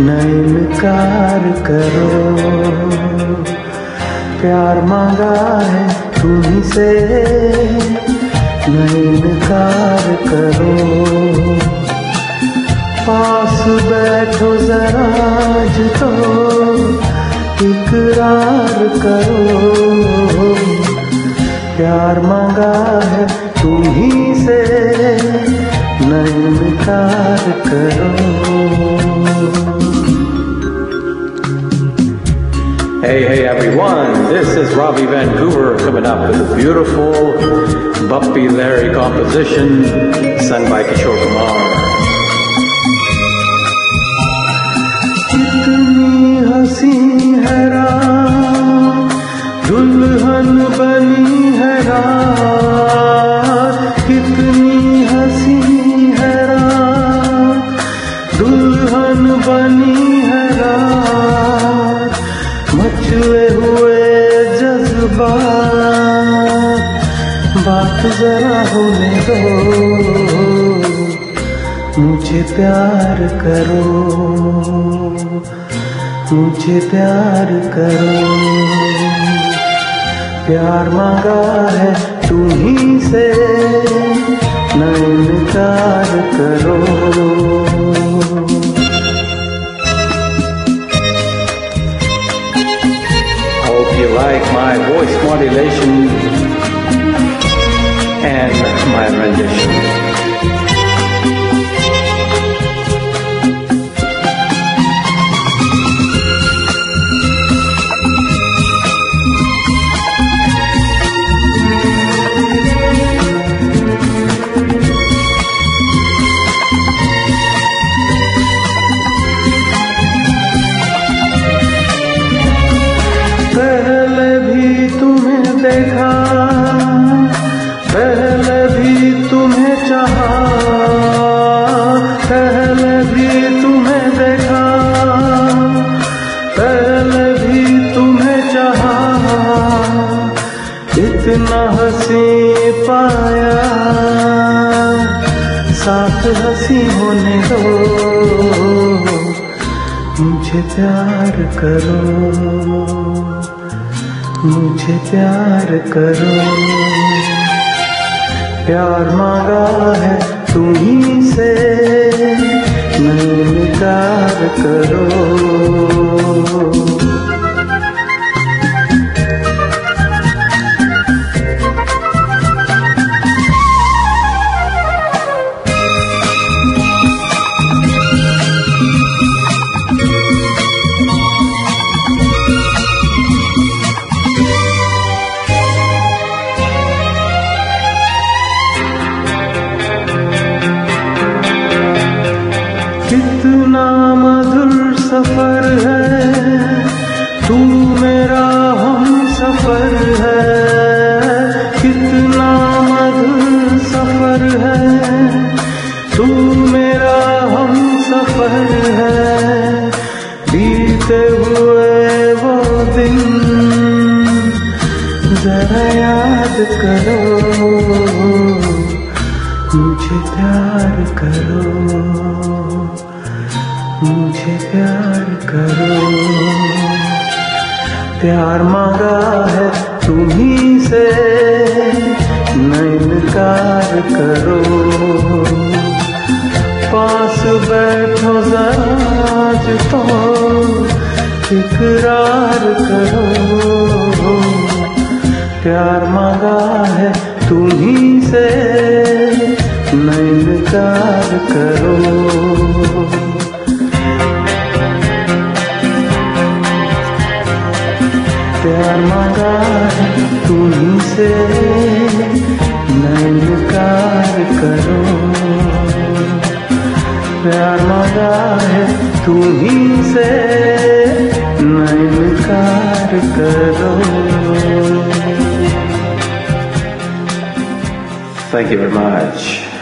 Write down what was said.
न इनकार करो। प्यार मांगा है तुम से न इनकार करो। पास बैठो जरा तो इकरार करो। प्यार मांगा है तुम ही से न इनकार करो। Hey, hey everyone, this is Robbie Vancouver coming up with a beautiful Bumpy Larry composition sung by Kishore Kumar. बात जरा होने दो। मुझे प्यार करो। मुझे प्यार करो। प्यार मांगा है तुम ही से। न इनकार करो। You like my voice modulation and my rendition. इतना हँसी पाया, साथ हँसी होने दो, मुझे प्यार करो, मुझे प्यार करो। प्यार मांगा है तुम ही से न इनकार करो। तू मेरा हम सफ़र है। बीते हुए वो दिन जरा याद करो, मुझे प्यार करो, मुझे प्यार करो। प्यार मांगा है तुम्ही से न इनकार करो। इकरार करो। प्यार मांगा है तुम ही से न इनकार करो। प्यार मांगा है तुम ही से न इनकार करो। प्यार मांगा है तुम ही से न इनकार करो Thank you very much.